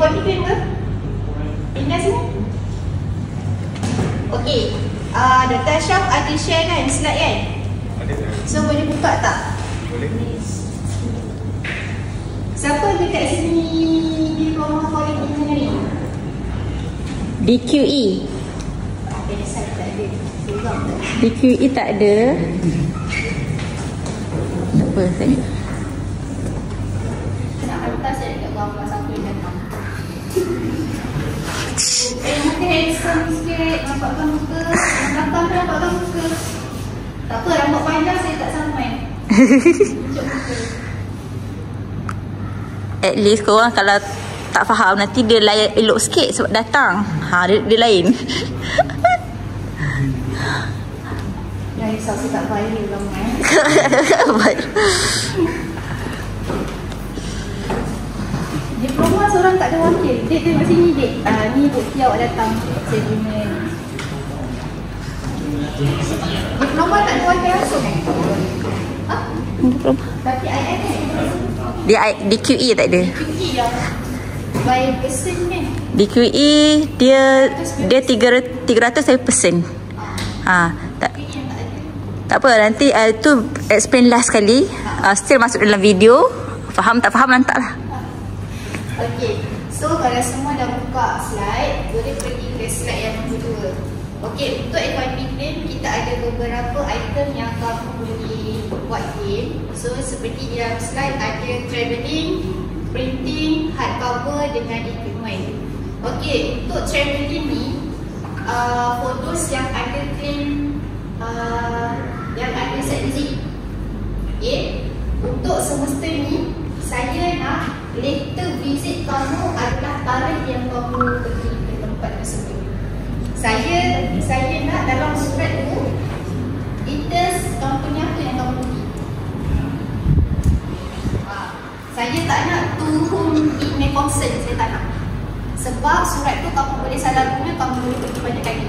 FYP claim ke? Pindah sini. Okey. Uh, Dr. Ashraf ada share kan slide kan? Ada? So boleh buka tak? Boleh? Siapa dekat sini diploma college engineering? DQE. Okay, saya tak ada. Seorang tak ada. DQE tak ada. Tak apa saya. Nak hantar saya dekat gambar Nanti handsome sikit. Nampakkan muka. Yang datang tu nampakkan muka. Tak apa, rambut panjang saya tak sampai. Tunjuk muka. At least korang kalau tak faham nanti dia layan elok sikit sebab datang. Ha dia, dia lain. Jangan risau, saya tak viral lama Diploma seorang tak ada wakil. Dek tengok sini dek. Ah ni bukti awak datang. Saya guna ni. Diploma tak ada wakil langsung eh? Ha? Tapi IM I- DQE tak ada. QE yang by person kan? DQE dia dia 300 300 saya persen. Ha tak QE yang tak apa nanti uh, tu explain last kali. Uh, still masuk dalam video. Faham tak faham lantak lah. Okey. So kalau semua dah buka slide, boleh pergi ke slide yang kedua. Okey, untuk FYP claim kita ada beberapa item yang kamu boleh buat claim. So seperti dalam slide ada travelling, printing, hardcover dengan equipment. Okey, untuk travelling ni uh, those yang ada claim uh, yang ada visit. Okay, untuk semesta ni saya nak later visit kamu adalah tarikh yang kamu pergi ke tempat tersebut. Saya saya nak dalam surat tu details company apa yang kamu pergi. Ah, Saya tak nak to whom it may concern, saya tak nak. Sebab surat tu kamu boleh salah guna, kamu boleh pergi banyak kali.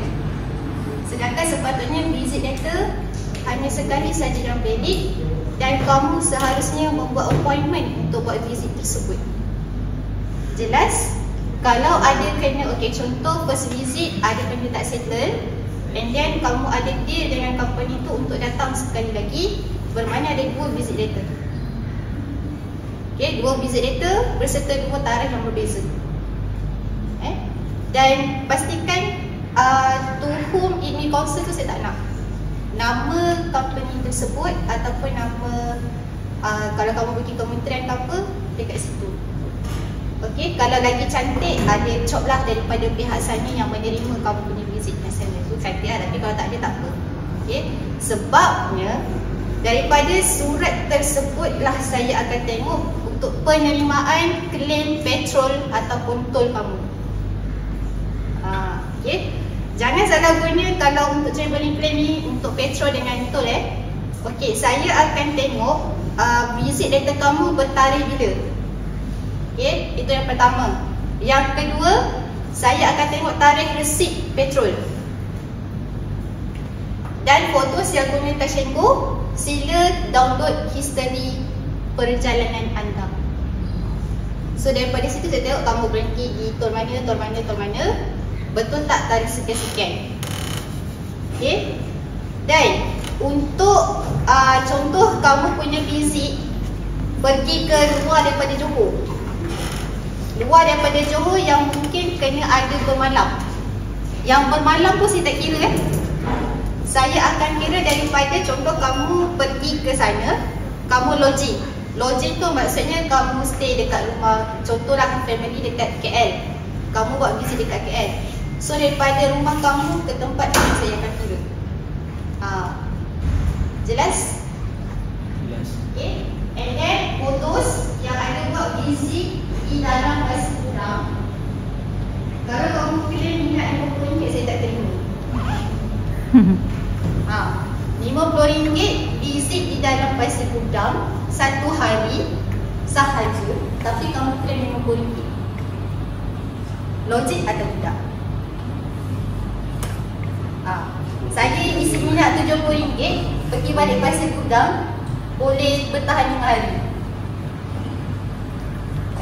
Sedangkan sepatutnya visit letter hanya sekali saja dalam klinik dan kamu seharusnya membuat appointment untuk buat visit tersebut. Jelas? Kalau ada kena, okay contoh first visit ada benda tak settle and then kamu ada deal dengan company tu untuk datang sekali lagi bermakna ada dua visit letter. Okay, dua visit letter berserta dua tarikh yang berbeza. Eh? Dan pastikan uh, to whom may concern tu saya tak nak nama company tersebut ataupun nama uh, kalau kamu pergi kementerian ke apa dekat situ. Okey, kalau lagi cantik ada cop lah daripada pihak sana yang menerima kamu punya visit ke sana. Cantik lah tapi kalau tak ada tak apa. Okey, sebabnya daripada surat tersebutlah saya akan tengok untuk penerimaan claim petrol ataupun tol kamu. Ah, okey. Jangan salah guna kalau untuk travelling plan ni untuk petrol dengan tol eh. Okey, saya akan tengok uh, visit data kamu bertarikh bila. Okey, itu yang pertama. Yang kedua, saya akan tengok tarikh resit petrol. Dan for those yang guna Tashenko, sila download history perjalanan anda. So daripada situ saya tengok kamu berhenti di tol mana, tol mana, tol mana. Betul tak tarikh sekian-sekian? Okay. Dan untuk uh, contoh kamu punya visit pergi ke luar daripada Johor. Luar daripada Johor yang mungkin kena ada bermalam. Yang bermalam pun saya tak kira eh. Saya akan kira daripada contoh kamu pergi ke sana, kamu lodging. Lodging tu maksudnya kamu stay dekat rumah, contohlah family dekat KL. Kamu buat visit dekat KL. So daripada rumah kamu ke tempat ni saya akan kira. Ha. Jelas? Jelas. Okay. And then yang ada buat visit di dalam bahasa kurang Kalau kamu claim minat RM50 saya tak terima ha. RM50 visit di dalam bahasa gudang Satu hari sahaja Tapi kamu claim RM50 Logik atau tidak? Ha. Saya isi minat RM70 Pergi balik bahasa gudang Boleh bertahan 5 hari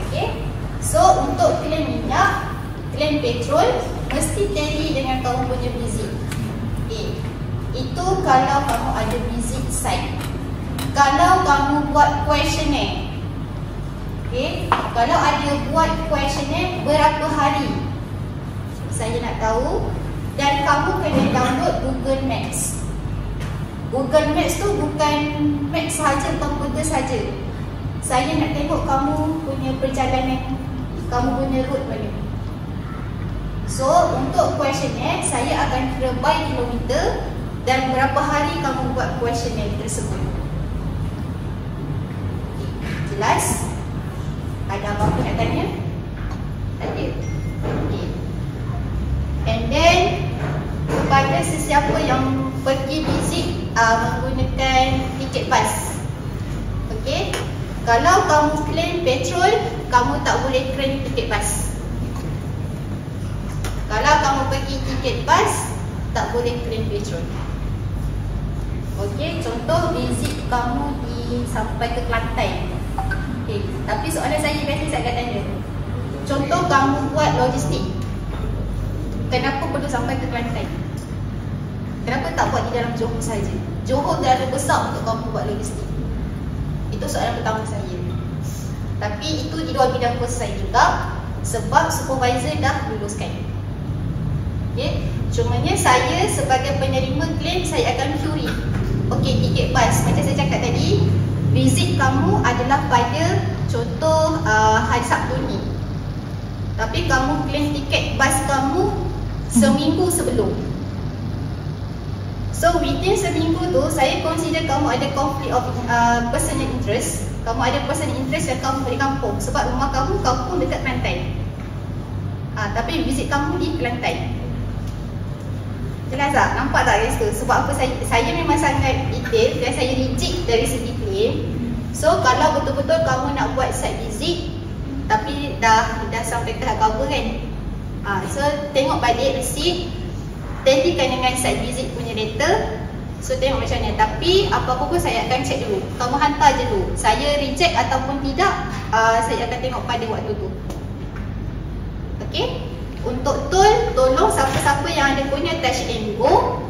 Okay So untuk klaim minyak, klaim petrol mesti tally dengan kamu punya visit. Okay. Itu kalau kamu ada visit site. Kalau kamu buat questionnaire. Okay. Kalau ada buat questionnaire berapa hari? Saya nak tahu dan kamu kena download Google Maps. Google Maps tu bukan maps sahaja komputer saja. Saya nak tengok kamu punya perjalanan, kamu punya route mana. So, untuk questionnaire, saya akan kira by kilometer dan berapa hari kamu buat questionnaire tersebut. Jelas? Ada apa-apa nak tanya? Tak ada? Okay. And then, kepada sesiapa yang pergi visit uh, menggunakan tiket bas. Okey. Kalau kamu claim petrol, kamu tak boleh claim tiket bas. Kalau kamu pergi tiket bas, tak boleh claim petrol. Okey, contoh visit kamu di sampai ke Kelantan. Okey, tapi soalan saya biasa saya akan tanya. Contoh kamu buat logistik. Kenapa perlu sampai ke Kelantan? Kenapa tak buat di dalam Johor saja? Johor terlalu besar untuk kamu buat logistik. Itu soalan pertama saya. Tapi itu di luar bidang kursus saya juga sebab supervisor dah luluskan. Okay. Cumanya saya sebagai penerima claim saya akan curi. Okey, tiket bas. Macam saya cakap tadi, visit kamu adalah pada contoh uh, hari Sabtu ni. Tapi kamu claim tiket bas kamu seminggu sebelum. So within seminggu tu saya consider kamu ada conflict of uh, personal interest. Kamu ada personal interest dan kamu balik kampung sebab rumah kamu kampung dekat Kelantan. Ha, tapi visit kamu di Kelantan. Jelas tak? Nampak tak guys tu? Sebab apa saya saya memang sangat detail dan saya rigid dari segi claim. So kalau betul-betul kamu nak buat site visit tapi dah dah sampai tahap cover kan. Ha, so tengok balik receipt Tadikan dengan site visit punya data So tengok macam ni Tapi apa-apa pun saya akan check dulu. Kamu hantar je dulu. Saya reject ataupun tidak uh, Saya akan tengok pada waktu tu. Okay Untuk tool Tolong siapa-siapa yang ada punya touch and go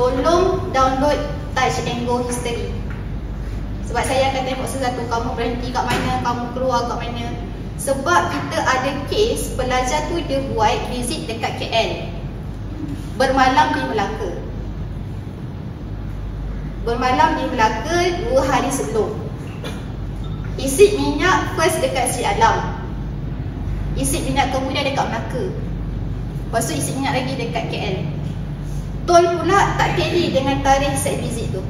Tolong download touch and go history. Sebab saya akan tengok sesuatu Kamu berhenti kat mana Kamu keluar kat mana. Sebab kita ada case Pelajar tu dia buat visit dekat KL bermalam di Melaka. Bermalam di Melaka dua hari sebelum. Isi minyak first dekat Sri Alam. Isi minyak kemudian dekat Melaka. Lepas tu isi minyak lagi dekat KL. Tol pula tak tally dengan tarikh site visit tu.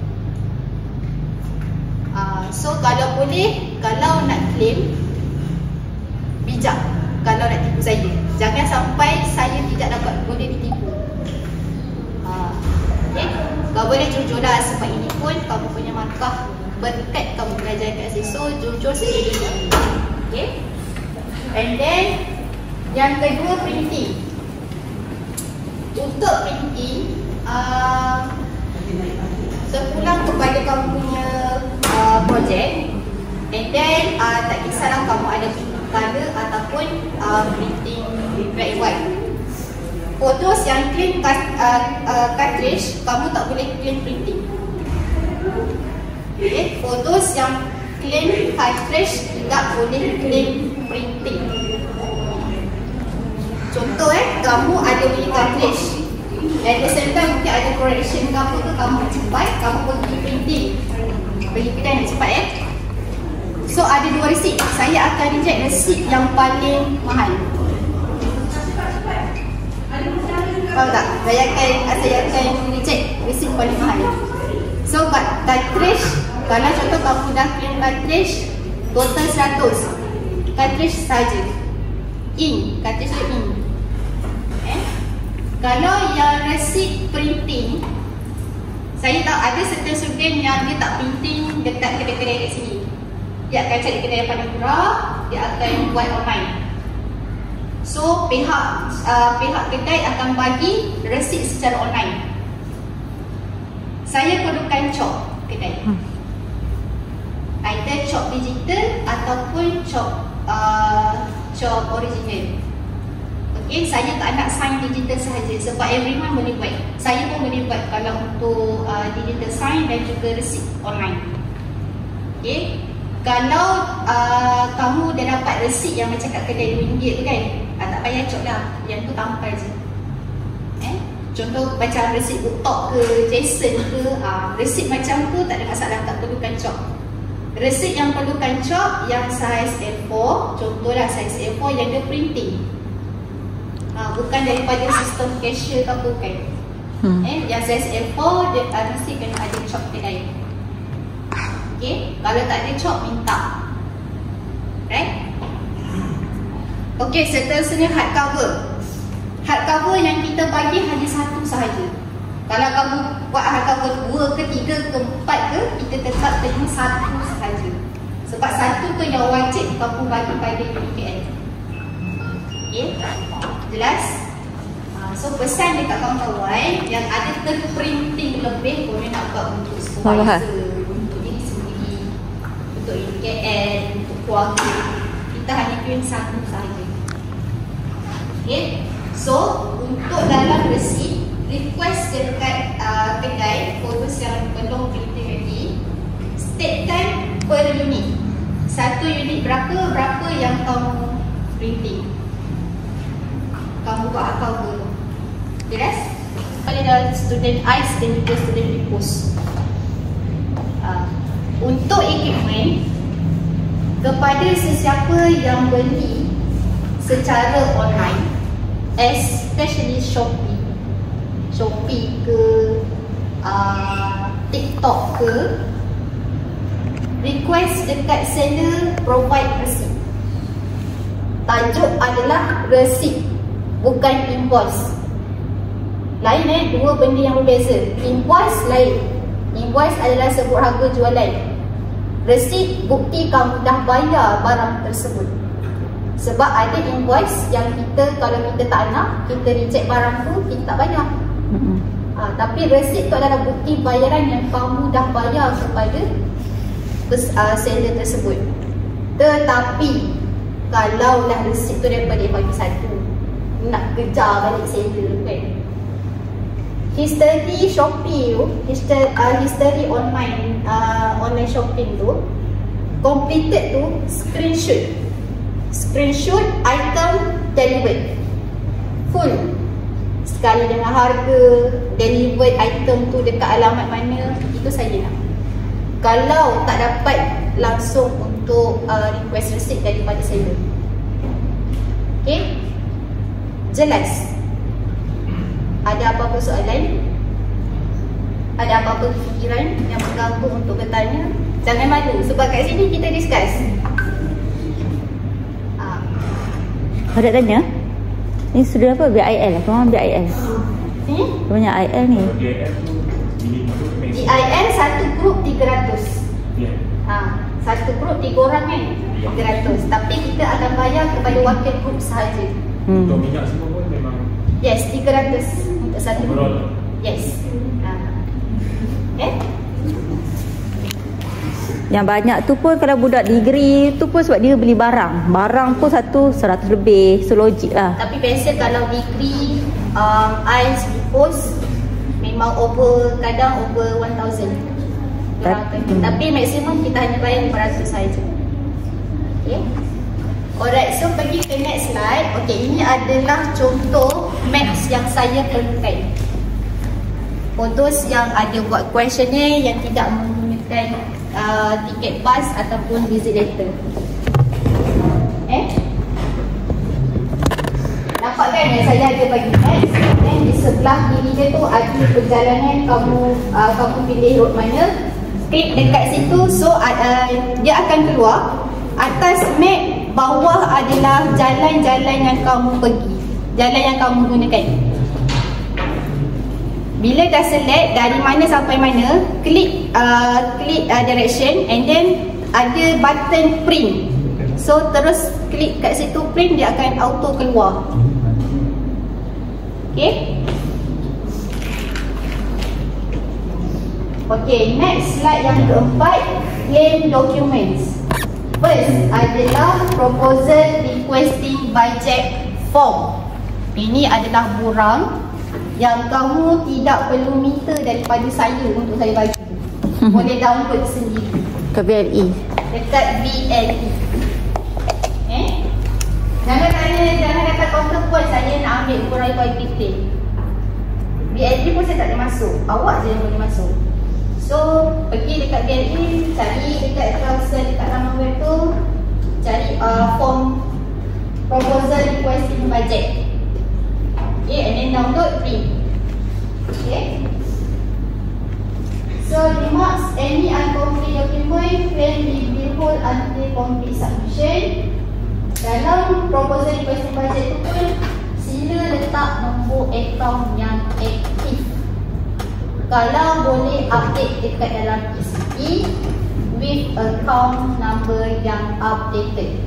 Uh, so kalau boleh, kalau nak claim, bijak kalau nak tipu saya. Jangan sampai saya tidak dapat boleh ditipu. Kau boleh jujur lah sebab ini pun kamu punya markah berkat kamu belajar kat sini. So jujur sendiri. Okay. And then yang kedua printing. Untuk printing, uh, sepulang kepada kamu punya uh, projek and then uh, tak kisahlah kamu ada color ataupun uh, printing black and white Photos yang clean uh, uh, cartridge, kamu tak boleh clean printing. Okay, photos yang clean cartridge tidak boleh clean printing. Contoh eh, kamu ada beli cartridge. At the same time mungkin ada correction apa tu kamu cepat, kamu pergi printing. Pergi kedai nak cepat eh. So ada dua receipt. Saya akan reject receipt yang paling mahal. Faham tak? Saya akan saya akan reject receipt paling mahal. So but cartridge kalau contoh kamu dah claim cartridge total 100 cartridge saja. In, cartridge tu in. Eh? Kalau yang receipt printing saya tahu ada certain student yang dia tak printing dekat kedai-kedai kat sini. Dia akan cari kedai yang paling murah, dia akan buat online. So pihak uh, pihak kedai akan bagi resit secara online. Saya perlukan cop kedai. Hmm. Either cop digital ataupun cop uh, cop original. Okay, saya tak nak sign digital sahaja sebab everyone boleh buat. Saya pun boleh buat kalau untuk uh, digital sign dan juga receipt online. Okay, kalau uh, kamu dah dapat receipt yang macam kat kedai RM2 tu kan, uh, tak payah cop lah. Yang tu tampal je. Eh? Contoh macam receipt Booktalk ke, Jason ke, uh, receipt macam tu tak ada masalah, tak perlukan cop. Receipt yang perlukan cop yang size A4, contohlah size A4 yang dia printing. Ha, bukan daripada sistem cashier ke apa kan. Hmm. Eh, yang size A4 dia uh, mesti kena ada cop kedai. Okay, kalau tak ada cop minta. Right? Okay, seterusnya hardcover. Hardcover yang kita bagi hanya satu sahaja. Kalau kamu buat hardcover dua ke tiga ke empat ke, kita tetap terima satu sahaja. Sebab satu tu yang wajib kamu bagi pada UKL. Okay, jelas? Ah, So pesan dekat kawan-kawan yang ada terprinting lebih boleh nak buat untuk supervisor, untuk diri sendiri, untuk UKL, untuk keluarga. Kita hanya print satu sahaja. Okay. So untuk dalam receipt request dekat uh, kedai fotos yang belum printing lagi statekan per unit. Satu unit berapa berapa yang kamu printing. Kamu buat apa dulu. Jelas? Pada dalam student ICE dan juga student repost. Uh, untuk equipment kepada sesiapa yang beli secara online especially Shopee. Shopee ke uh, TikTok ke request dekat seller provide receipt. Tajuk adalah receipt bukan invoice. Lain eh dua benda yang berbeza invoice lain. Invoice adalah sebut harga jualan. Receipt bukti kamu dah bayar barang tersebut sebab ada invoice yang kita kalau kita tak nak kita reject barang tu kita tak bayar. Ha, tapi receipt tu adalah bukti bayaran yang kamu dah bayar kepada pes, uh, seller tersebut. Tetapi kalau lah receipt tu daripada bagi satu nak kejar balik seller kan. History Shopee tu history, uh, history online uh, online shopping tu completed tu screenshot screenshot item delivered. Full. Sekali dengan harga delivered item tu dekat alamat mana itu saya nak kalau tak dapat langsung untuk uh, request receipt daripada seller. Okay? Jelas. Ada apa-apa soalan? Ada apa-apa fikiran yang mengganggu untuk bertanya? Jangan malu sebab kat sini kita discuss Ah, Kau nak tanya? Ni student apa? BIL lah. Korang BIL. Ni Kau banyak IL ni. DIN satu grup 300 Ya. ha, Satu grup tiga orang kan 300 Tapi kita akan bayar kepada wakil grup sahaja Untuk Hmm. minyak semua pun memang Yes, 300 untuk satu grup overall. Yes ha. Eh? Yang banyak tu pun kalau budak degree tu pun sebab dia beli barang. Barang pun satu seratus lebih. So logik lah. Tapi biasa kalau degree um, IELTS post Memang over Kadang over 1000 Diorang akan- Hmm. Tapi maksimum kita hanya bayar 500 sahaja Okay Alright, so pergi ke next slide Okay, ini adalah contoh maps yang saya perlukan Photos yang ada buat questionnaire yang tidak menggunakan uh, tiket bus ataupun visit letter Eh? Nampak kan yang saya ada bagi Dan di sebelah kiri dia tu ada perjalanan kamu uh, kamu pilih road mana. Klik dekat situ so uh, dia akan keluar. Atas map bawah adalah jalan-jalan yang kamu pergi. Jalan yang kamu gunakan bila dah select dari mana sampai mana, klik uh, klik uh, direction and then ada button print. So terus klik kat situ print dia akan auto keluar. Okay? Okay, next slide yang keempat Claim documents First adalah proposal requesting budget form. Ini adalah borang yang kamu tidak perlu minta daripada saya untuk saya bagi. Boleh download sendiri Ke BLE. dekat BLE. Eh? Jangan tanya, jangan kata counter point saya nak ambil borang FYP claim. BLE pun saya tak boleh masuk. Awak je yang boleh masuk. So, pergi dekat BLE, cari dekat browser dekat laman web tu, cari uh, form proposal requesting budget. Okay, and then download print. Okay. So, remarks any incomplete document can be withhold until complete submission. Dalam proposal requesting budget tu pun, sila letak nombor akaun yang aktif. Kalau boleh update dekat dalam PCP with account number yang updated.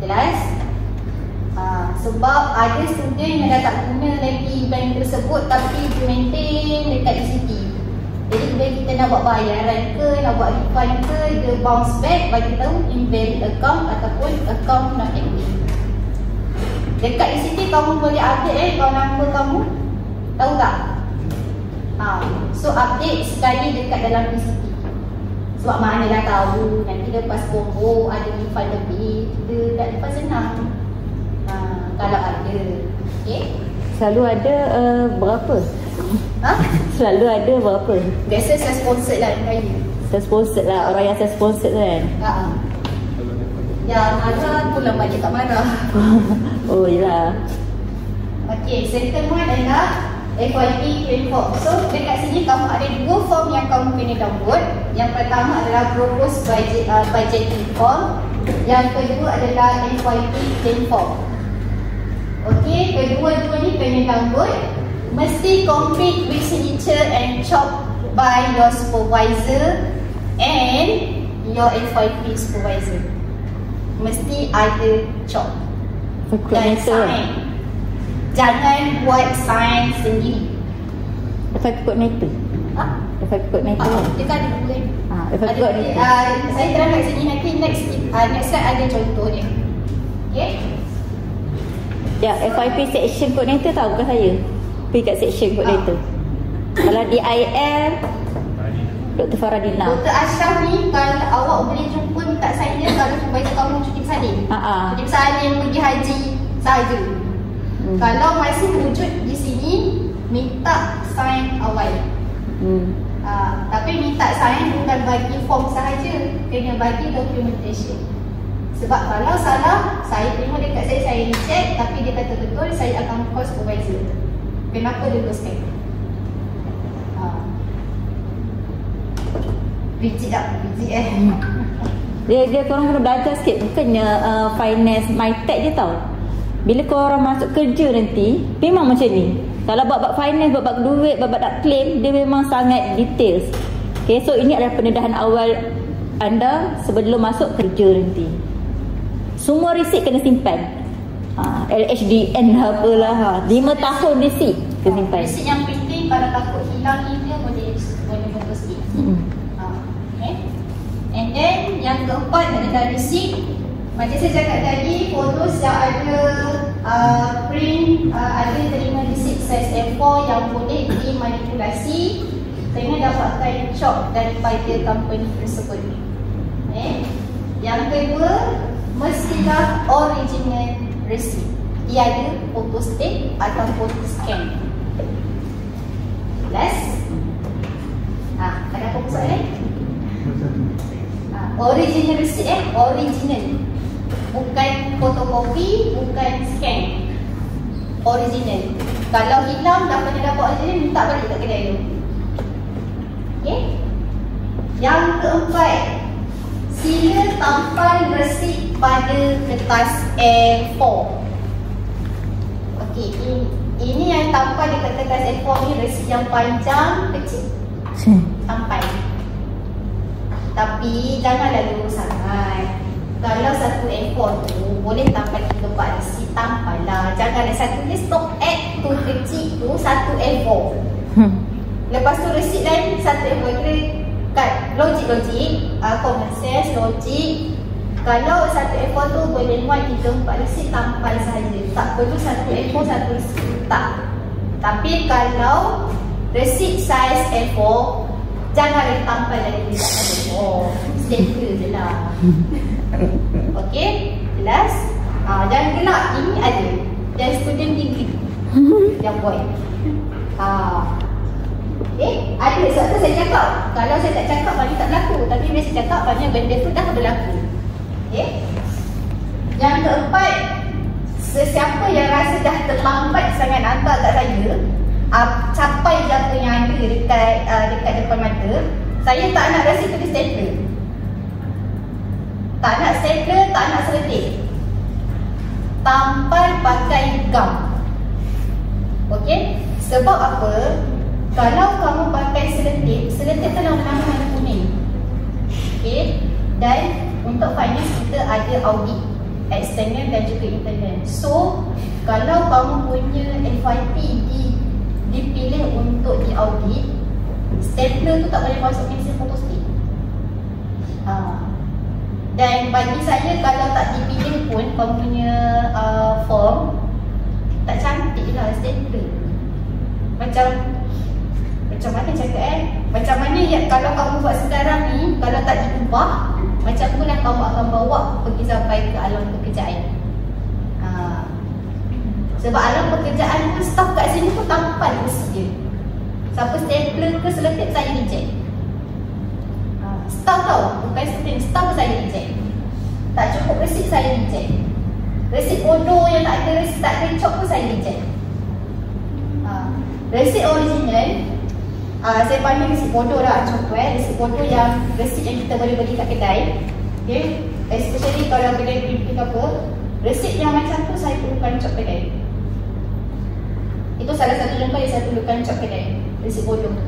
Jelas? Uh, sebab ada student yang dah tak guna lagi bank tersebut tapi dia maintain dekat ECT. Jadi bila kita nak buat bayaran ke, nak buat refund ke, dia bounce back bagi tahu invalid account ataupun account not active. Dekat ECT kamu boleh update eh account number kamu. Tahu tak? Ha, so update sekali dekat dalam PCT. Sebab mana dah tahu nanti lepas combo ada refund lebih, kita tak lepas senang. Ha, kalau ada. Okay? Selalu ada uh, berapa? Ha? Selalu ada berapa? Biasa saya sponsor lah kaya. Saya sponsored lah. Orang yang saya sponsored tu kan. Ha. Yang marah pula banyak tak marah. oh yelah. Okey, second one adalah FYP form. So, dekat sini kamu ada dua form yang kamu kena download. Yang pertama adalah proposed budget uh, budgeting form. Yang kedua adalah FYP claim form. Okey, kedua-dua ni kena download. Mesti complete with signature and chop by your supervisor and your FYP supervisor. Mesti ada chop dan meter kan? sign. Jangan buat sign sendiri. Fakut meter. Ha? Fakut meter Ah, kan? dia kan ada dua kan? Ah, Ada, fakut uh, saya terang kat sini nanti next uh, next slide ada contoh dia. Okay? Ya, FYP section coordinator tahu bukan saya. Pergi kat section coordinator. Kalau DIL, Dr. Faradina. Dr. Ashraf ni kalau awak boleh jumpa minta dia kalau supaya kamu cuti bersalin. Ha ah. Cuti bersalin pergi haji sahaja. Hmm. Kalau masih wujud di sini minta sign awal. Hmm. Uh, tapi minta sign bukan bagi form sahaja, kena bagi documentation. Sebab kalau salah, saya terima dekat saya, saya reject tapi dia kata betul, saya akan call supervisor. Kenapa dia teruskan? Uh. Reject tak? Reject eh? Dia dia korang kena belajar sikit bukannya uh, finance my tech je tau. Bila korang masuk kerja nanti memang macam ni. Kalau bab-bab finance, bab-bab duit, bab-bab nak claim dia memang sangat details. Okay, so ini adalah pendedahan awal anda sebelum masuk kerja nanti. Semua resit kena simpan. Ha, LHDN lah apalah ha. 5 tahun resit kena simpan. Receipt yang penting kalau takut hilang ni dia boleh boleh bentuk sikit. Hmm. Ah, okay. And then yang keempat adalah receipt. Macam saya cakap tadi, fotos yang ada uh, print, uh, ada terima receipt size A4 yang boleh dimanipulasi dengan dapatkan chop daripada company tersebut. Okay. Yang kedua, mestilah original. Dia ada foto state atau foto scan. Jelas? Ah, ada apa soalan? Ah, original receipt eh, original. Bukan fotokopi, bukan scan. Original. Kalau hilang dah pernah dapat original, minta balik kat kedai tu. Okay? Yang keempat, sila tampal resit pada kertas A4. Okey, ini, ini yang tampal dekat kertas A4 ni resit yang panjang, kecil. Tampal. Tapi janganlah dulu sangat. Kalau satu A4 tu boleh tampal tiga empat resit, tampal lah. Janganlah satu ni stop at tu kecil tu satu A4. Hmm. Lepas tu resit lain satu A4 kira kat logik-logik, uh, common sense, logik. Kalau satu A4 tu boleh 1, 3, 4 resit tampal saja. Tak perlu satu A4, satu resit. Tak. Tapi kalau resit size A4, jangan lagi tampal lagi dekat A4. Stapler je lah. Okey? Jelas? Ha, dan gelap ini ada. Dan student degree yang buat. Ha. Eh, ada sebab tu saya cakap. Kalau saya tak cakap, banyak tak berlaku. Tapi bila saya cakap, banyak benda tu dah berlaku. Okay? Yang keempat, sesiapa yang rasa dah terlambat sangat nampak kat saya, uh, capai jangka yang ada dekat, uh, dekat depan mata, saya tak nak rasa kena stapler. Tak nak stapler, tak nak seletik. Tampal pakai gum. Okey? Sebab apa? Kalau kamu pakai seletip, seletip kan nama-nama warna kuning. Okey? Dan untuk finance kita ada audit external dan juga internal. So, kalau kamu punya FYP di dipilih untuk di audit, stapler tu tak boleh masuk mesin photostat. Uh, dan bagi saya kalau tak dipilih pun kamu punya uh, form tak cantik lah stapler. Macam macam mana cakap eh? Macam mana ya kalau kamu buat sekarang ni kalau tak diubah macam mana kamu akan bawa pergi sampai ke alam pekerjaan? Ha. Sebab alam pekerjaan pun staff kat sini pun tampan mesti. Siapa stapler ke seletip saya reject. Ha. Staff tau, bukan student, staff saya reject. Tak cukup resit saya reject. Resit bodoh yang tak ada resit, tak cop pun saya reject. Ha. Resit original uh, saya panggil resit bodoh lah contoh eh. Resit bodoh yang resit yang kita boleh beli kat kedai okay especially kalau kedai printing apa resit yang macam tu saya perlukan cop kedai. Itu salah satu contoh yang saya perlukan cop kedai resit bodoh tu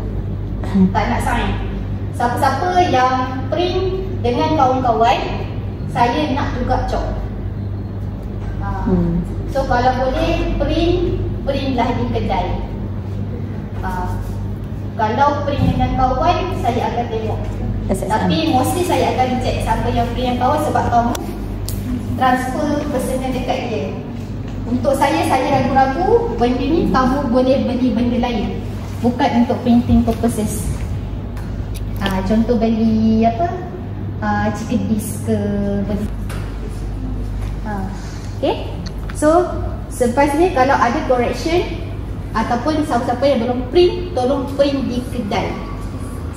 tak nak sign. Siapa-siapa yang print dengan kawan-kawan saya nak juga cop uh, hmm. so kalau boleh print printlah di kedai. Uh, kalau dengan kawan, saya akan tengok. SSM. Tapi mostly saya akan check siapa yang print dengan kawan sebab kamu transfer personal dekat dia. Untuk saya, saya ragu-ragu benda ni kamu boleh beli benda lain. Bukan untuk printing purposes. Ha, contoh beli apa? Ha, chicken disk ke beli. Ha, okay. So, selepas ni kalau ada correction, ataupun siapa-siapa yang belum print tolong print di kedai.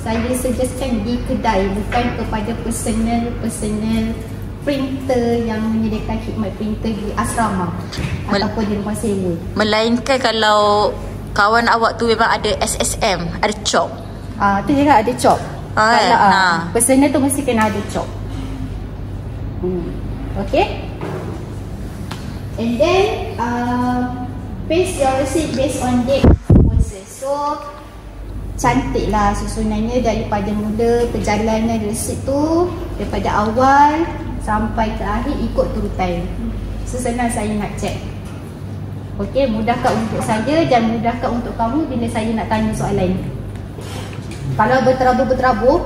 Saya suggestkan di kedai bukan kepada personal personal printer yang menyediakan khidmat printer di asrama Mel- ataupun di rumah sewa. Melainkan kalau kawan awak tu memang ada SSM ada chop. Ah tu juga ada chop. Ah, kalau ah, nah. personal tu mesti kena ada chop. Hmm. okay and then uh, paste your receipt based on date sponsor. So cantik lah susunannya daripada mula perjalanan receipt tu daripada awal sampai ke akhir ikut turutan. So senang saya nak check. Okey, mudahkah untuk saya dan mudahkah untuk kamu bila saya nak tanya soalan. Kalau berterabur-berterabur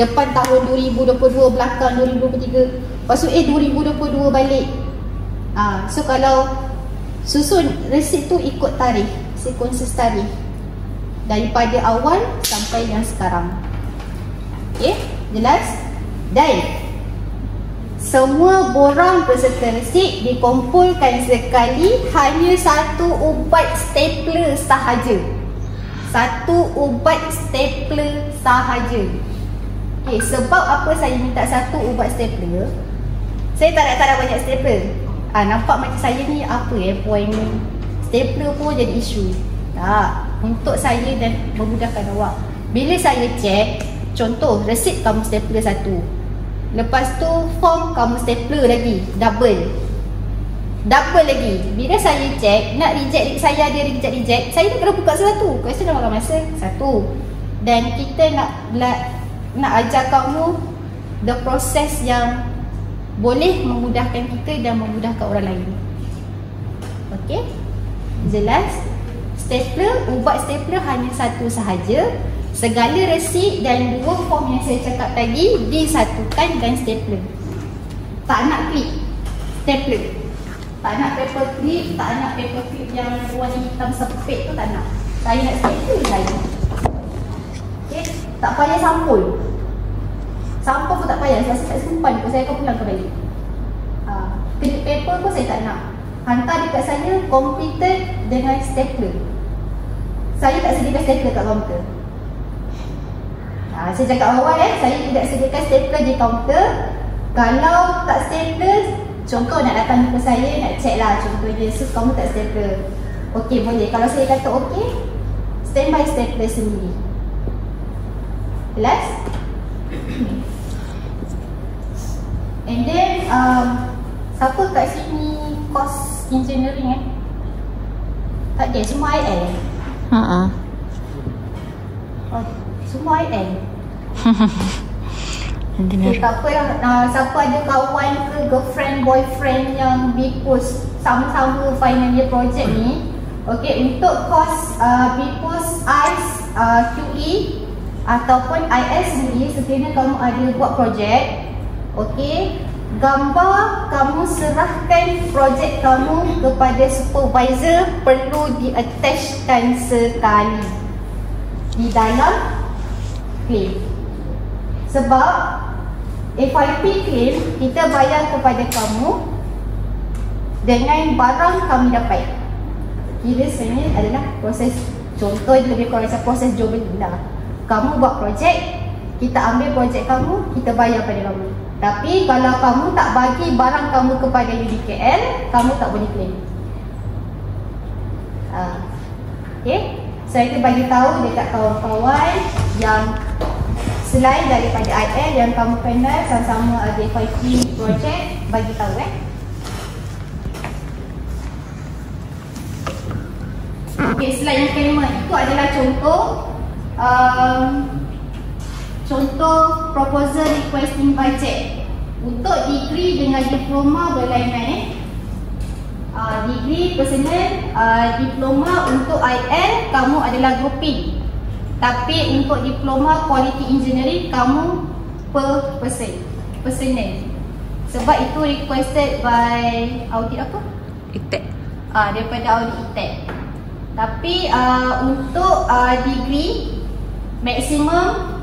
depan tahun 2022 belakang 2023 lepas tu eh 2022 balik. Ah, so kalau Susun resit tu ikut tarikh, sequences tarikh daripada awal sampai yang sekarang. Okey, jelas? Dan semua borang peserta resit dikumpulkan sekali hanya satu ubat stapler sahaja. Satu ubat stapler sahaja. Okey, sebab apa saya minta satu ubat stapler? Saya tak nak tak nak banyak stapler ah, nampak macam saya ni apa eh point stapler pun jadi isu. Tak untuk saya dan memudahkan awak. Bila saya check contoh resit kamu stapler satu. Lepas tu form kamu stapler lagi double. Double lagi. Bila saya check nak reject saya ada reject reject. Saya nak kena buka satu. Question dah makan masa satu. Dan kita nak nak ajar kamu the process yang boleh memudahkan kita dan memudahkan orang lain. Okey? Jelas? Stapler, ubat stapler hanya satu sahaja. Segala resit dan dua form yang saya cakap tadi disatukan dengan stapler. Tak nak klik. stapler. Tak nak paper clip, tak nak paper clip yang warna hitam sepit tu tak nak. Saya nak stapler saya. Okay, tak payah sampul. Sampul pun tak payah, saya tak simpan pun saya akan pulang kembali. Ha, clip paper pun saya tak nak. Hantar dekat saya completed dengan stapler. Saya tak sediakan stapler kat kaunter. Ha, saya cakap awal eh, saya tidak sediakan stapler di kaunter. Kalau tak stapler, contoh nak datang ke saya, nak check lah contohnya, so kamu tak stapler. Okey boleh, kalau saya kata okey, standby stapler sendiri. Jelas? And then, um, siapa kat sini course engineering eh? Tak ada, semua IL eh? Ha ah. Oh, semua IL. Engineer. Okay, tak apa lah. Uh, siapa ada kawan ke girlfriend, boyfriend yang BPUS sama-sama final year project ni. Okay, untuk course uh, BPUS ICE uh, QE ataupun IS sendiri sekiranya kamu ada buat projek Okay, gambar kamu serahkan projek kamu kepada supervisor perlu di-attachkan sekali di dalam claim. Sebab FIP claim kita bayar kepada kamu dengan barang kami dapat. Kira sebenarnya adalah proses contoh lebih kurang macam proses jual beli lah. Kamu buat projek, kita ambil projek kamu, kita bayar pada kamu. Tapi kalau kamu tak bagi barang kamu kepada UDKL, kamu tak boleh claim. Uh, okay, saya so, bagi tahu dekat kawan-kawan yang selain daripada IL yang kamu kenal sama-sama ada FIP project, bagi tahu eh. Okey, slide yang kelima itu adalah contoh um, contoh proposal requesting budget untuk degree dengan diploma berlainan eh. Uh, degree personal, uh, diploma untuk IL kamu adalah grouping. Tapi untuk diploma quality engineering kamu per person, personal. Sebab itu requested by audit apa? Ah uh, daripada audit ITEC. Tapi uh, untuk uh, degree maksimum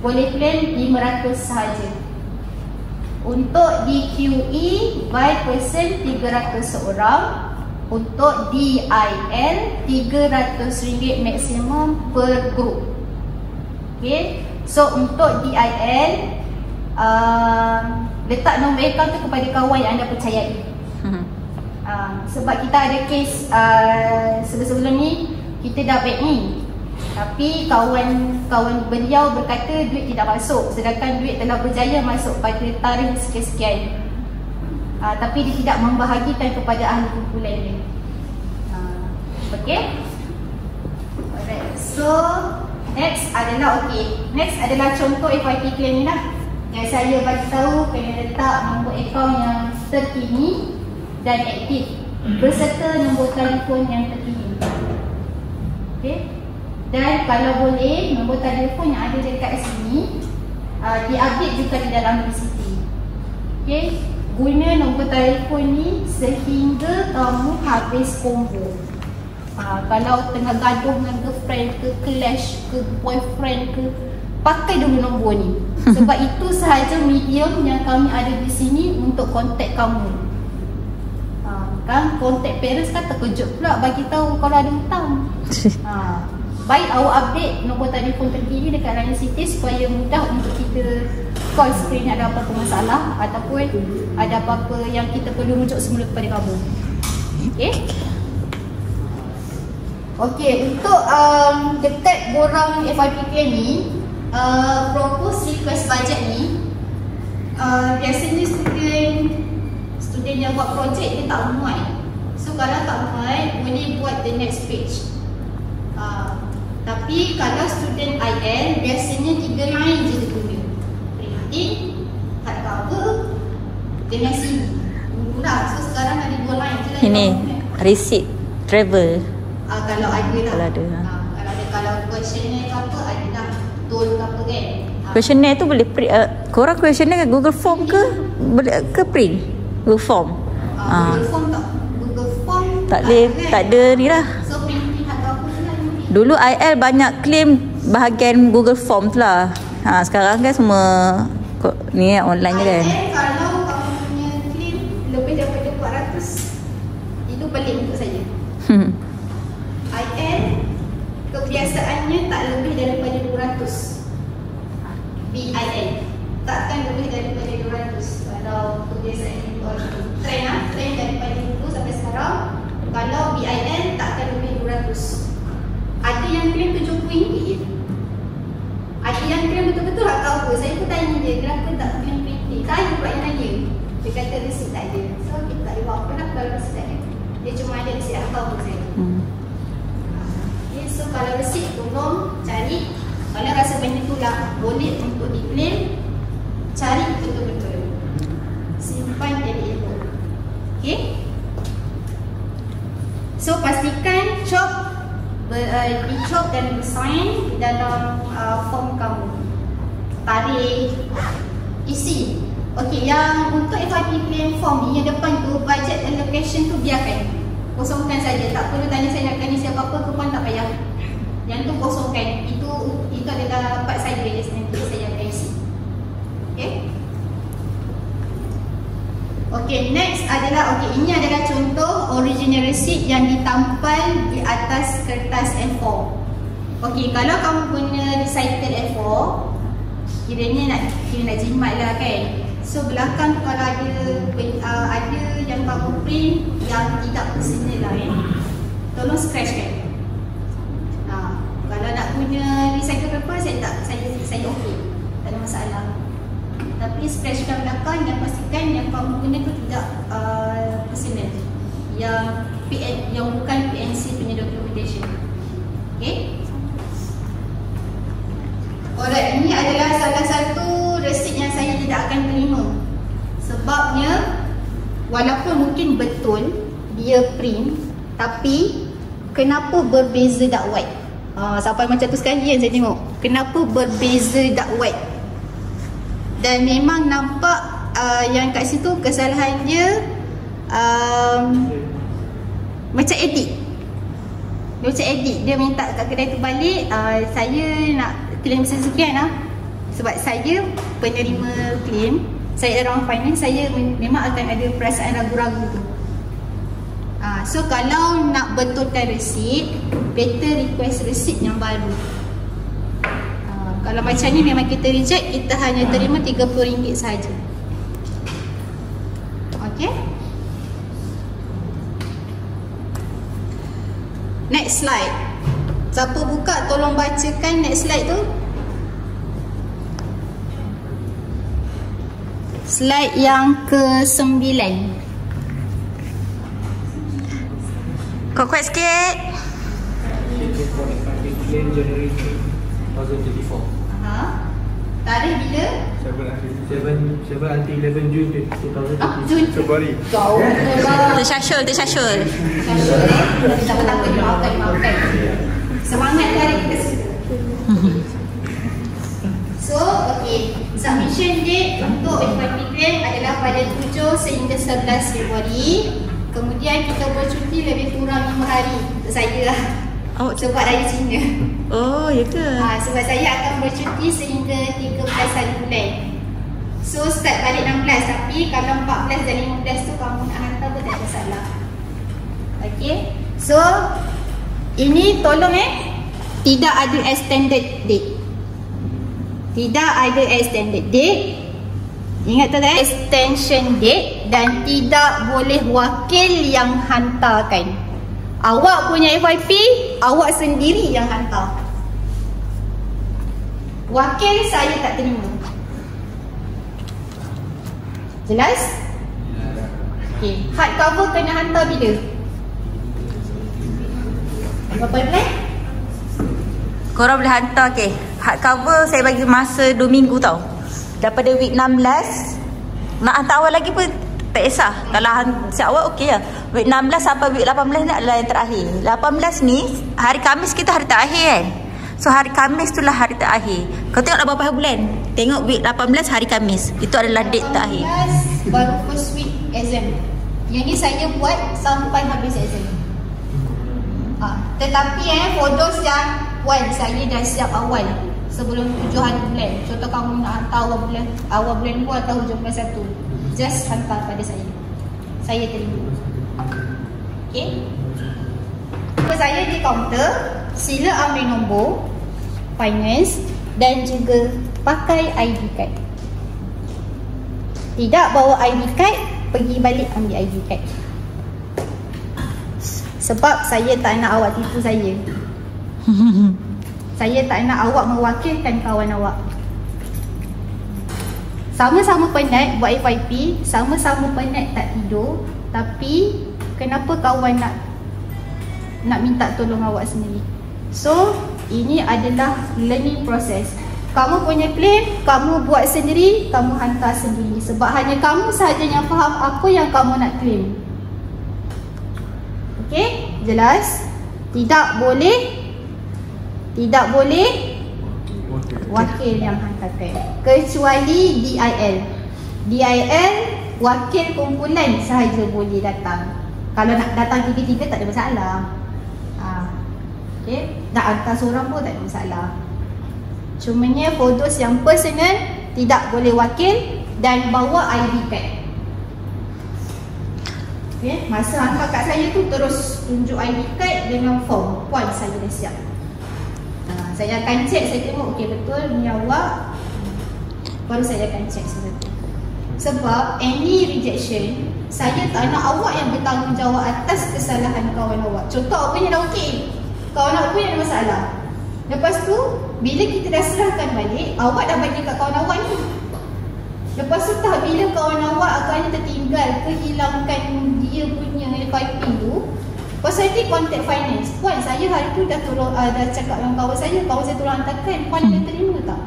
boleh claim 500 sahaja. Untuk DQE by person 300 seorang. Untuk DIL RM300 maksimum per group. Okay. So untuk DIL uh, letak nombor akaun tu kepada kawan yang anda percayai. Uh, sebab kita ada kes uh, sebelum-sebelum ni kita dah back ni tapi kawan kawan beliau berkata duit tidak masuk sedangkan duit telah berjaya masuk pada tarikh sekian-sekian. Uh, tapi dia tidak membahagikan kepada ahli kumpulan dia. Uh, okay alright so next adalah okay next adalah contoh FYP claim ni lah. Yang saya bagi tahu kena letak nombor akaun yang terkini dan aktif. Berserta nombor telefon yang terkini. Okey. Dan kalau boleh nombor telefon yang ada dekat sini uh, diupdate juga di dalam VCT. Okey. Guna nombor telefon ni sehingga kamu habis combo. Uh, kalau tengah gaduh dengan girlfriend ke clash ke boyfriend ke pakai dulu nombor ni. Sebab itu sahaja medium yang kami ada di sini untuk kontak kamu kan contact parents kan terkejut pula bagi tahu kalau ada hutang. ha. Baik awak update nombor telefon terkini dekat Raya City supaya mudah untuk kita call screen ada apa-apa masalah ataupun ada apa-apa yang kita perlu rujuk semula kepada kamu. Okey. Okey, untuk um, dekat borang FIPK ni, uh, propose request budget ni, uh, biasanya student student yang buat projek dia tak muat so kalau tak muat boleh buat the next page uh, tapi kalau student IL biasanya tiga line je dia tulis printing hard cover dengan CV dulu lah. So sekarang ada dua line je lah. Ini receipt travel. Uh, kalau ada lah. Kalau ada, ha. uh, kalau ada kalau questionnaire ke apa ada lah. Betul ke apa kan. Uh, Questionnaire tu boleh print uh, Korang questionnaire kat Google Form ke? Boleh ke print? Google Form? Ah. Google Form tak. Google Form Tak boleh, kan? tak ada ni lah. So printing atau apa tu lah yang print. Dulu IL banyak claim bahagian Google Form tu lah. Ha, sekarang kan semua ni lah, online je kan. Kalau kamu punya claim lebih daripada 400 itu pelik untuk saya. Hmm. IN kebiasaannya tak lebih daripada 200. BIN takkan lebih daripada 200 kalau kebiasaan itu orang tu. Trend lah, trend daripada dulu sampai sekarang kalau BIN takkan lebih 200. Ada yang claim RM70 je. Ada yang claim betul-betul tak tahu. Saya pun tanya dia, kenapa tak claim printing? Saya pula yang tanya. Dia kata resit tak ada. So kita tak boleh buat apa nak kalau resit tak ada. Dia cuma ada resit akal pun saya. Hmm. Okay, so kalau resit tolong cari. Kalau rasa benda tu lah boleh untuk diklaim, cari betul-betul. Simpan elok-elok. Okay? So pastikan chop ber, uh, di-chop dan di dalam uh, form kamu. Tarikh, isi. Okey, yang untuk FIP claim form ni yang depan tu budget allocation tu biarkan. Kosongkan saja. Tak perlu tanya saya nak tanya siapa apa tu pun tak payah. Yang tu kosongkan. Itu itu adalah part saya yang nanti saya akan isi. Okey. Okey, next adalah okey ini adalah contoh original receipt yang ditampal di atas kertas A4. Okey, kalau kamu guna recycled A4, kiranya nak kira nak jimat lah kan. So belakang tu kalau ada uh, ada yang kamu print yang tidak personal lah kan. Tolong scratch kan. Ha, kalau nak guna recycled paper saya tak saya saya okey. Tak ada masalah. Tapi scratchkan belakang yang pastikan yang guna tu tidak uh, personal. Yang PN, yang bukan PNC punya documentation. Okay? Alright, ini adalah salah satu resit yang saya tidak akan terima. Sebabnya walaupun mungkin betul dia print tapi kenapa berbeza dark white? Ha, sampai macam tu sekali yang saya tengok. Kenapa berbeza dark white? Dan memang nampak uh, yang kat situ kesalahan dia um, macam edit. Dia macam edit. Dia minta kat kedai tu balik, uh, saya nak claim sekian lah. Sebab saya penerima claim, saya orang finance, saya me- memang akan ada perasaan ragu-ragu tu. Uh, so kalau nak betulkan resit, better request resit yang baru. Kalau macam ni memang kita reject, kita hanya terima RM30 sahaja. Okay? Next slide. Siapa buka tolong bacakan next slide tu. Slide yang ke-9. Kau kuat sikit. Claim January 2024. Ha? Tarikh bila? 7 7 until 11 June Ah, Jun. 2024. Februari. Jauh lah. Tersyasyul, tersyasyul. Tak-tak dimaafkan, dimaafkan. Semangat tarik kita situ. So, okay. Submission date untuk claim adalah pada 7 sehingga 11 Februari. Kemudian kita bercuti lebih kurang 5 hari untuk saya lah. Oh, Sebab raya Cina. Oh ya ke? Ha, sebab saya akan bercuti sehingga 13 hari bulan. So start balik 16 tapi kalau 14 dan 15 tu kamu nak hantar pun tak ada masalah. Okay. So ini tolong eh tidak ada extended date. Tidak ada extended date. Ingat tu kan? Extension date dan tidak boleh wakil yang hantarkan. Awak punya FYP, awak sendiri yang hantar. Wakil saya tak terima. Jelas? Okey, hard cover kena hantar bila? Berapa bulan? Korang boleh hantar ke? Hard cover saya bagi masa 2 minggu tau. Daripada week 16 nak hantar awal lagi pun tak kisah. Kalau hantar awal okey lah. Week 16 sampai week 18 ni adalah yang terakhir. 18 ni hari Khamis kita hari terakhir kan. So hari Khamis tu lah hari terakhir. Kau tengok dah berapa bulan? Tengok week 18 hari Khamis. Itu adalah date terakhir. 18 baru first week exam. Yang ni saya buat sampai habis exam. Ha, tetapi eh for those yang puan saya dah siap awal sebelum tujuh hari bulan. Contoh kamu nak hantar awal bulan awal bulan dua atau hujung bulan satu. Just hantar pada saya. Saya terima. Okay. Jumpa saya di kaunter, sila ambil nombor finance dan juga pakai ID card. Tidak bawa ID card, pergi balik ambil ID card. Sebab saya tak nak awak tipu saya. saya tak nak awak mewakilkan kawan awak. Sama-sama penat buat FYP, sama-sama penat tak tidur, tapi kenapa kawan nak nak minta tolong awak sendiri? So, ini adalah learning process. Kamu punya claim, kamu buat sendiri, kamu hantar sendiri. Sebab hanya kamu sahaja yang faham apa yang kamu nak claim. Okay, jelas? Tidak boleh Tidak boleh Wakil yang hantarkan Kecuali DIL DIL Wakil kumpulan sahaja boleh datang. Kalau nak datang tiga-tiga tak ada masalah. Ha. Okay Nak hantar seorang pun tak ada masalah. Cumanya for those yang personal Tidak boleh wakil Dan bawa ID card. Okay, masa hantar kat saya tu terus tunjuk ID card dengan form. Puan saya dah siap. Saya akan cek, saya tengok okey betul ni awak. Baru saya akan cek sebetul. Sebab any rejection, saya tak nak awak yang bertanggungjawab atas kesalahan kawan awak. Contoh awak punya dah okey. Kawan awak punya ada masalah. Lepas tu, bila kita dah serahkan balik, awak dah bagi kat kawan awak ni. Lepas tu tak bila kawan awak akan tertinggal kehilangkan dia punya FIP tu Pasal contact finance. Puan saya hari tu dah tolong uh, dah cakap dengan kawan saya Kawan saya tolong hantarkan. Puan dah terima tak?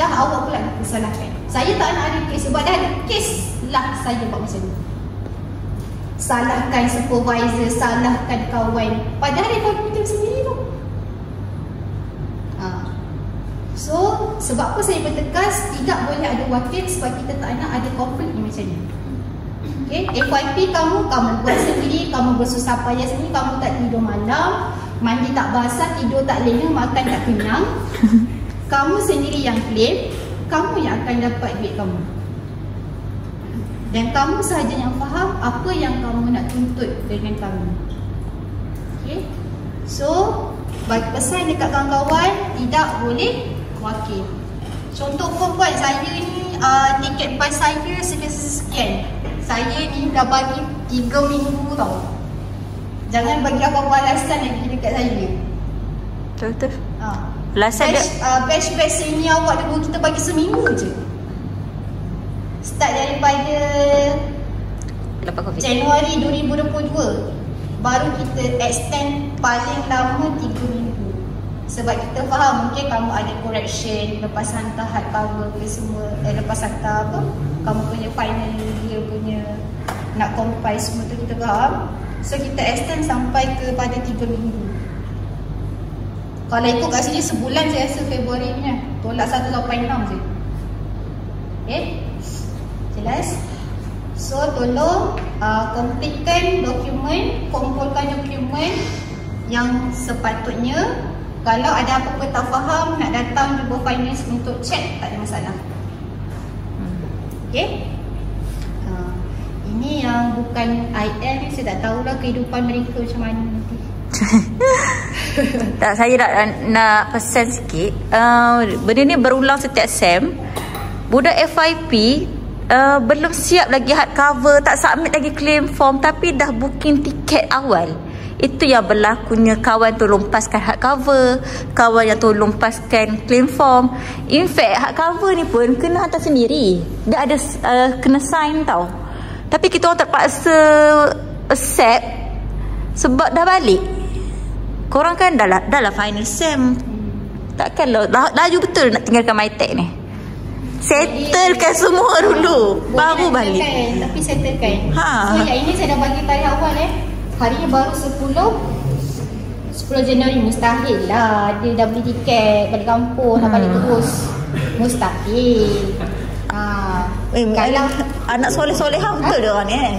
Dah awak pula disalahkan Saya tak nak ada kes sebab dah ada kes lah saya buat macam ni. Salahkan supervisor, salahkan kawan. Padahal dia tahu kita sendiri tu. So, sebab apa saya bertegas tidak boleh ada wakil sebab kita tak nak ada konflik ni macam ni. Okay, FYP kamu, kamu buat sendiri, kamu bersusah payah sendiri, kamu tak tidur malam, mandi tak basah, tidur tak lena, makan tak kenyang. Kamu sendiri yang claim, kamu yang akan dapat duit kamu. Dan kamu sahaja yang faham apa yang kamu nak tuntut dengan kamu. Okay. So, bagi pesan dekat kawan-kawan, tidak boleh wakil. Contoh pun buat saya ni uh, tiket pas saya sekian-sekian. Saya ni dah bagi 3 minggu tau. Jangan bagi apa-apa alasan lagi dekat saya. Betul-betul. Ha. Alasan batch, dia uh, batch batch sini awak dulu kita bagi seminggu je. Start daripada Lepas COVID Januari 2022 Baru kita extend paling lama 3 minggu sebab kita faham mungkin kamu ada correction lepas hantar hard cover ke semua eh, lepas hantar apa kamu punya final dia punya nak compile semua tu kita faham. So kita extend sampai kepada 3 minggu. Kalau ikut kat sini sebulan saya rasa Februari punya tolak 186 je. Okay jelas? So tolong uh, completekan dokumen kumpulkan dokumen yang sepatutnya. Kalau ada apa-apa tak faham nak datang jumpa finance untuk check tak ada masalah. Okay? Uh, ini yang bukan IL ni saya tak tahulah kehidupan mereka macam mana nanti. tak saya nak nak pesan sikit. Uh, benda ni berulang setiap sem. Budak FIP uh, belum siap lagi hard cover, tak submit lagi claim form tapi dah booking tiket awal. Itu yang berlakunya kawan tu lompaskan hard cover Kawan yang tu lompaskan claim form. In fact hard cover ni pun kena hantar sendiri. Dia ada uh, kena sign tau. Tapi kita orang terpaksa accept Sebab dah balik. Korang kan dah lah, dah lah final sem. Takkan lah, laju betul nak tinggalkan MyTech ni? Settlekan semua dulu Baru balik. kan, Tapi settlekan. Ha. So yang ini saya dah bagi tarikh awal eh Hari ni baru 10 10 Januari mustahil lah. Dia dah beli tiket balik kampung hmm. Nak balik terus. Mustahil. Ha. Eh, kalau anak soleh-soleh betul dia orang ni eh.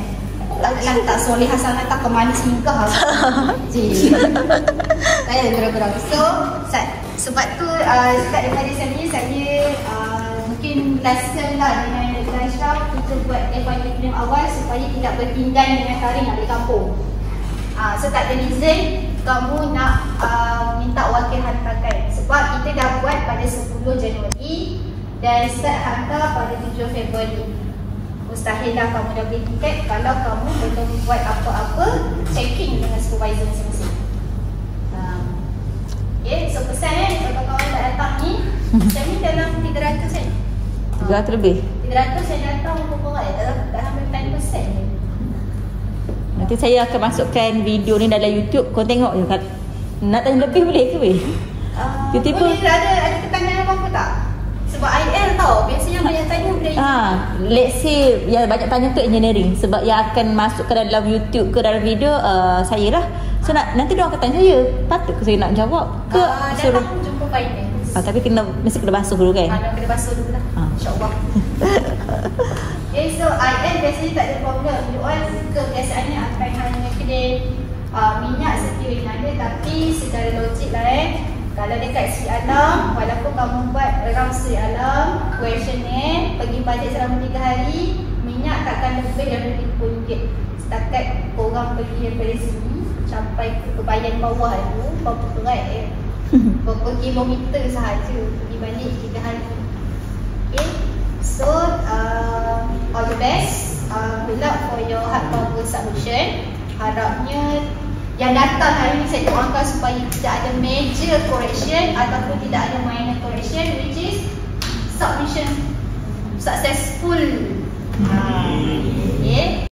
Taklah tak soleh sangat tak ke mana singgah. Cik Saya gerang-gerang So sa- Sebab tu uh, Start daripada saya Saya uh, Mungkin last term lah Dengan Daisha Kita buat evaluation awal Supaya tidak bertindan Dengan tarik nak balik kampung uh, So tak ada reason Kamu nak uh, Minta wakil hantarkan Sebab kita dah buat pada 10 Januari Dan start hantar pada 7 Februari Mustahil dah kamu dah beli tiket kalau kamu belum buat apa-apa checking dengan supervisor masing-masing. Ha. Okay, so pesan eh kalau kawan tak datang ni, saya ni dalam 300 kan? 300 lebih. 300 saya datang berapa orang? Eh, Dalam dalam 10% je. Nanti saya akan masukkan video ni dalam YouTube. Kau tengok je kat nak tanya lebih boleh ke weh? Uh, Tiba-tiba- boleh ada ada tekanan apa-apa tak? Sebab IL tau, biasanya banyak tanya benda Ha, let's say yang banyak tanya tu engineering sebab yang akan masuk ke dalam YouTube ke dalam video uh, saya lah. So nak, nanti dia akan tanya saya, patut ke saya nak jawab ke uh, suruh datang jumpa finance. Ah, tapi kena mesti kena basuh dulu kan. Ah, kena basuh dulu lah. Ah. InsyaAllah. okay, so IN biasanya tak ada problem. You all kebiasaannya akan hanya claim uh, minyak setia yang ada tapi secara logik lah eh. Kalau dekat Sri Alam, walaupun kamu buat around Sri Alam, questionnaire, pergi balik selama 3 hari, minyak takkan lebih daripada RM30. Setakat korang pergi daripada sini, sampai ke kebayan bawah tu, berapa berat eh. Berapa kilometer sahaja pergi balik 3 hari. Okay. So, uh, all the best. Uh, good luck for your hard power submission. Harapnya yang datang hari ini saya doakan supaya tidak ada major correction ataupun tidak ada minor correction which is submission successful. Uh, okay.